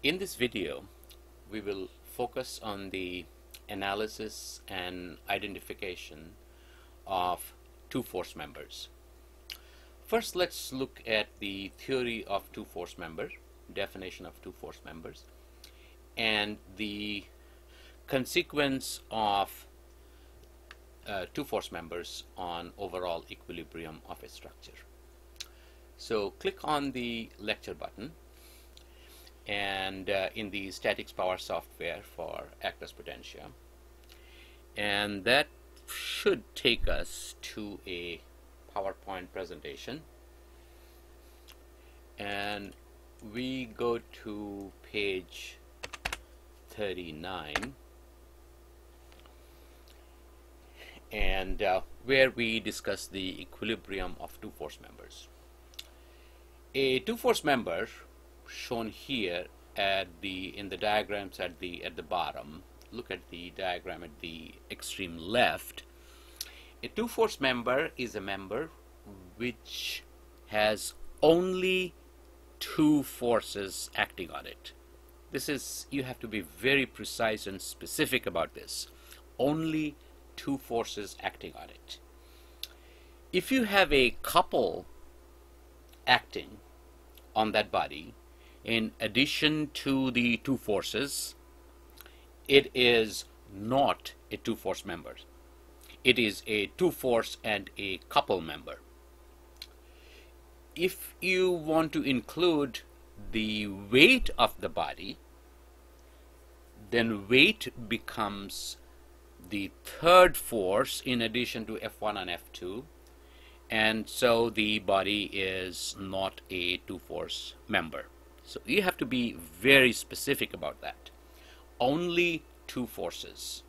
In this video, we will focus on the analysis and identification of two force members. First, let's look at the theory of two force members, definition of two force members, and the consequence of uh, two force members on overall equilibrium of a structure. So click on the lecture button and uh, in the statics power software for Actus Potentia. And that should take us to a PowerPoint presentation. And we go to page 39 and uh, where we discuss the equilibrium of two force members. A two force member shown here at the in the diagrams at the at the bottom. Look at the diagram at the extreme left. A two force member is a member which has only two forces acting on it. This is you have to be very precise and specific about this. Only two forces acting on it. If you have a couple acting on that body in addition to the two forces, it is not a two force member. It is a two force and a couple member. If you want to include the weight of the body, then weight becomes the third force in addition to F1 and F2 and so the body is not a two force member. So you have to be very specific about that. Only two forces.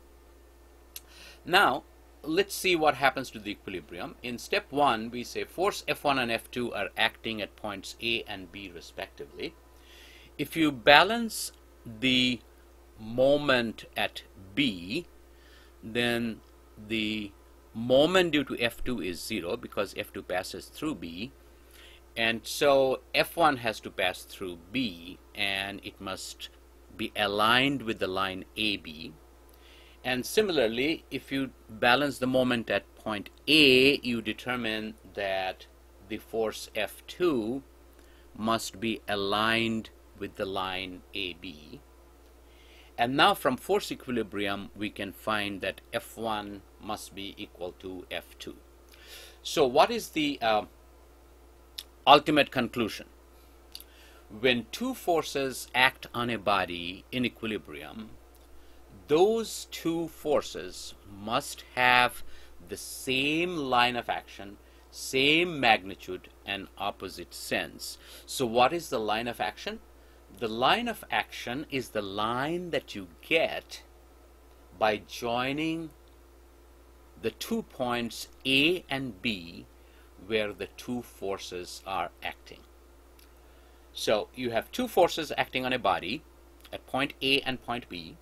Now, let's see what happens to the equilibrium. In step 1, we say force F1 and F2 are acting at points A and B respectively. If you balance the moment at B, then the moment due to F2 is 0 because F2 passes through B and so F1 has to pass through B and it must be aligned with the line AB. And similarly, if you balance the moment at point A, you determine that the force F2 must be aligned with the line AB. And now from force equilibrium, we can find that F1 must be equal to F2. So what is the uh, ultimate conclusion. When two forces act on a body in equilibrium, those two forces must have the same line of action, same magnitude, and opposite sense. So what is the line of action? The line of action is the line that you get by joining the two points A and B where the two forces are acting. So you have two forces acting on a body at point A and point B.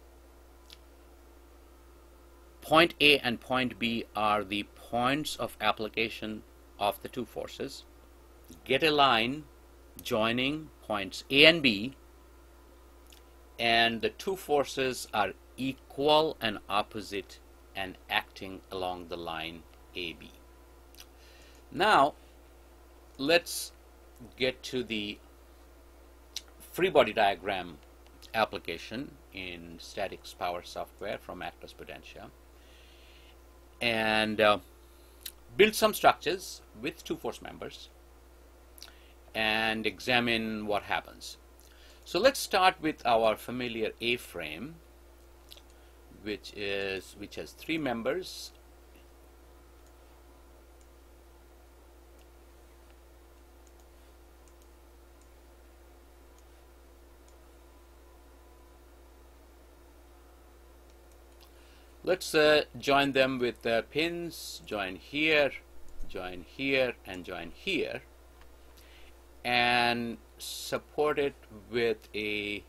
Point A and point B are the points of application of the two forces. Get a line joining points A and B and the two forces are equal and opposite and acting along the line AB. Now, let's get to the free body diagram application in statics power software from Actus Potentia and uh, build some structures with two force members and examine what happens. So let's start with our familiar A-frame which is which has three members let's uh, join them with uh, pins join here join here and join here and support it with a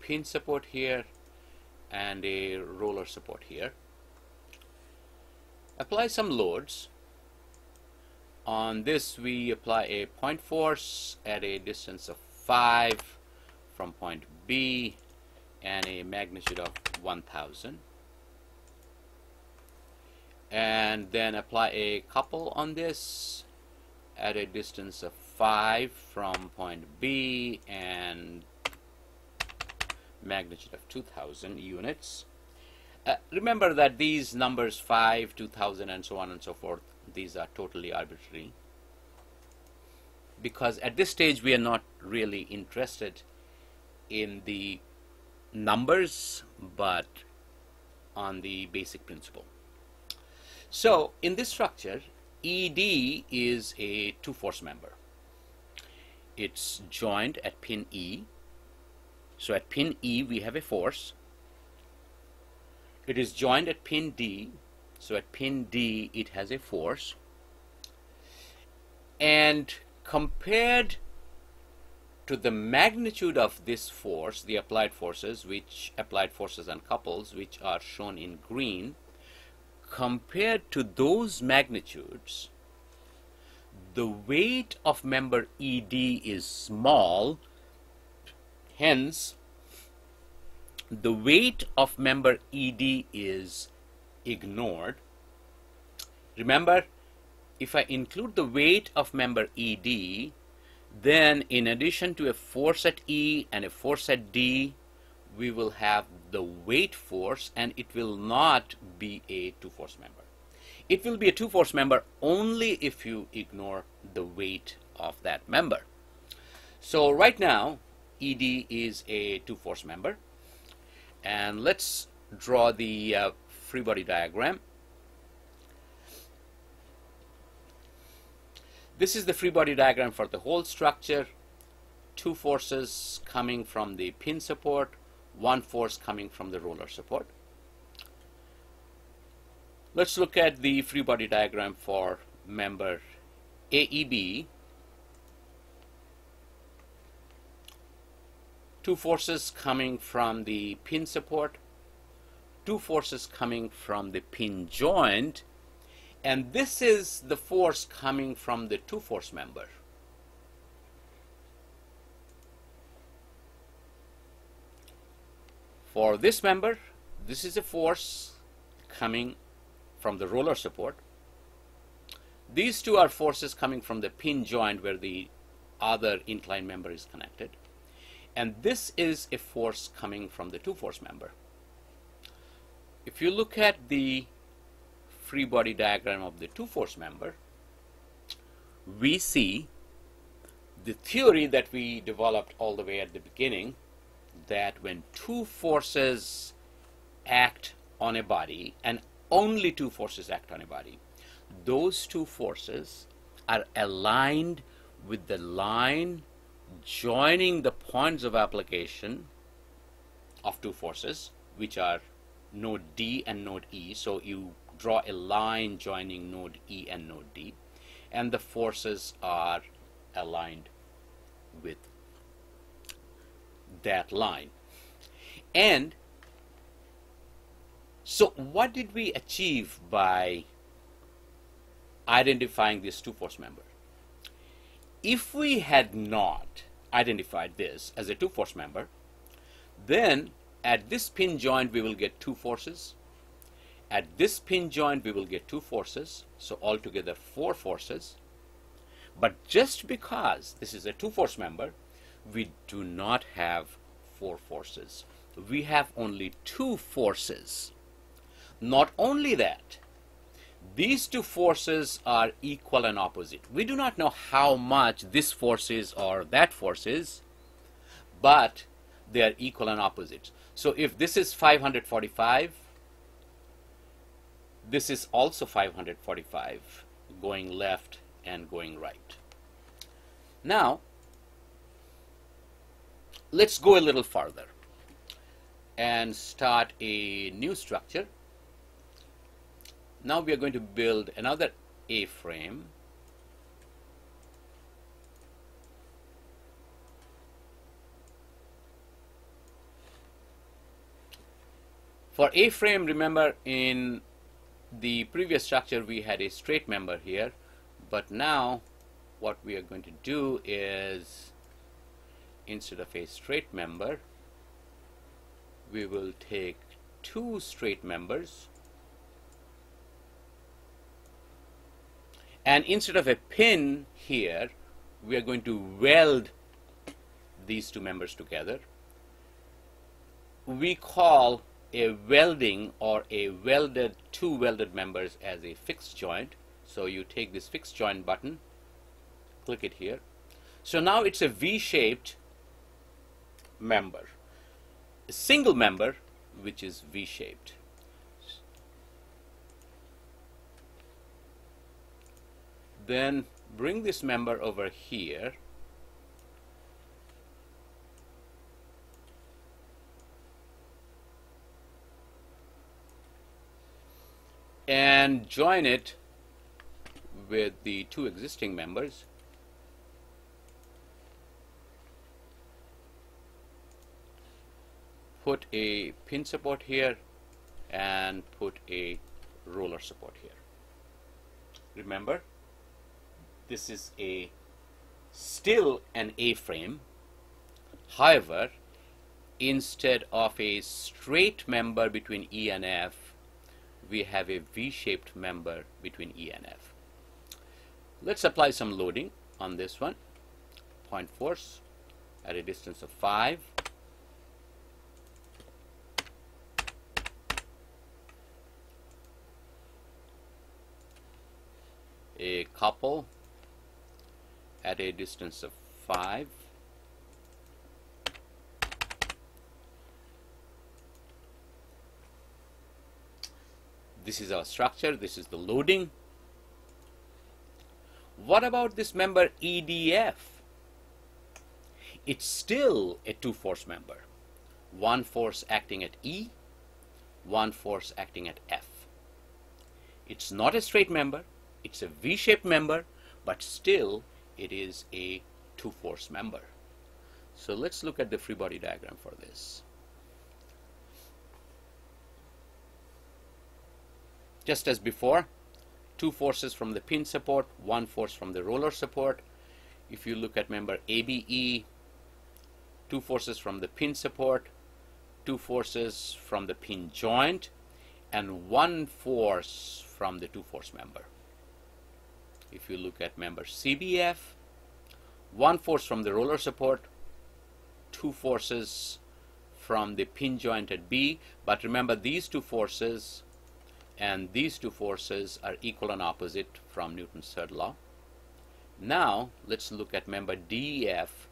pin support here and a roller support here. Apply some loads. On this we apply a point force at a distance of 5 from point B and a magnitude of 1000 and then apply a couple on this at a distance of 5 from point B and magnitude of 2000 units. Uh, remember that these numbers 5, 2000 and so on and so forth, these are totally arbitrary because at this stage we are not really interested in the numbers but on the basic principle. So in this structure ED is a two force member. It's joined at pin E. So at pin E we have a force. It is joined at pin D. So at pin D it has a force. And compared to the magnitude of this force, the applied forces, which applied forces and couples, which are shown in green, compared to those magnitudes, the weight of member ED is small, hence the weight of member ED is ignored. Remember, if I include the weight of member ED, then in addition to a force at E and a force at D, we will have the weight force and it will not be a two-force member. It will be a two-force member only if you ignore the weight of that member. So right now, ED is a two-force member. And let's draw the uh, free body diagram. This is the free body diagram for the whole structure. Two forces coming from the pin support, one force coming from the roller support. Let's look at the free body diagram for member AEB. Two forces coming from the pin support, two forces coming from the pin joint, and this is the force coming from the two force member. For this member, this is a force coming from the roller support. These two are forces coming from the pin joint where the other inclined member is connected. And this is a force coming from the two force member. If you look at the free body diagram of the two force member, we see the theory that we developed all the way at the beginning that when two forces act on a body and only two forces act on a body, those two forces are aligned with the line joining the points of application of two forces, which are node D and node E. So you draw a line joining node E and node D and the forces are aligned with that line. And so what did we achieve by identifying this two force member? If we had not identified this as a two force member then at this pin joint we will get two forces. At this pin joint, we will get two forces, so altogether four forces. But just because this is a two-force member, we do not have four forces. We have only two forces. Not only that, these two forces are equal and opposite. We do not know how much this force is or that force is, but they are equal and opposite. So if this is 545, this is also 545 going left and going right. Now, let's go a little farther and start a new structure. Now we are going to build another A-frame For A-frame, remember in the previous structure we had a straight member here but now what we are going to do is instead of a straight member we will take two straight members. And instead of a pin here we are going to weld these two members together. We call a welding or a welded two welded members as a fixed joint. So you take this fixed joint button click it here. So now it's a V-shaped member. A single member which is V-shaped. Then bring this member over here. And join it with the two existing members put a pin support here and put a roller support here. Remember this is a still an A-frame. However instead of a straight member between E and F we have a V-shaped member between E and F. Let's apply some loading on this one. Point force at a distance of 5 a couple at a distance of 5 this is our structure. This is the loading. What about this member EDF it's still a two force member. One force acting at E one force acting at F. It's not a straight member it's a V-shaped member but still it is a two-force member. So let's look at the free body diagram for this. Just as before, two forces from the pin support, one force from the roller support. If you look at member ABE, two forces from the pin support, two forces from the pin joint, and one force from the two force member if you look at member CBF, one force from the roller support, two forces from the pin joint at B, but remember these two forces and these two forces are equal and opposite from Newton's third law. Now let's look at member DEF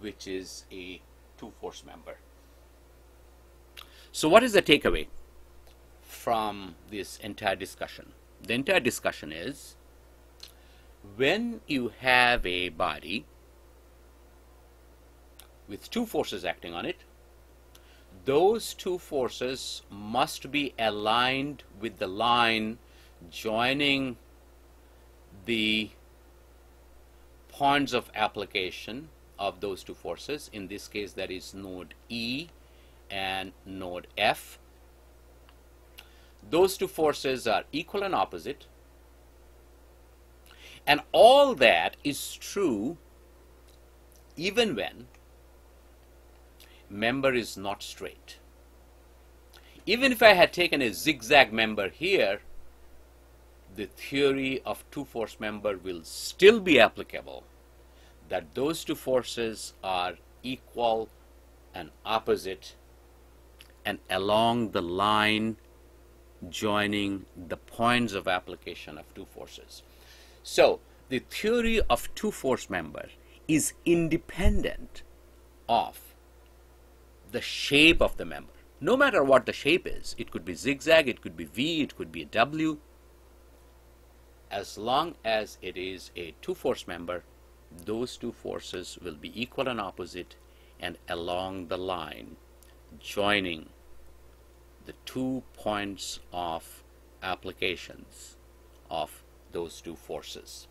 which is a two force member. So what is the takeaway from this entire discussion? The entire discussion is when you have a body with two forces acting on it, those two forces must be aligned with the line joining the points of application of those two forces. In this case, that is node E and node F. Those two forces are equal and opposite and all that is true even when member is not straight. Even if I had taken a zigzag member here, the theory of two-force member will still be applicable, that those two forces are equal and opposite and along the line joining the points of application of two forces. So the theory of two-force member is independent of the shape of the member. No matter what the shape is, it could be zigzag, it could be V, it could be a W. As long as it is a two-force member, those two forces will be equal and opposite and along the line joining the two points of applications of those two forces.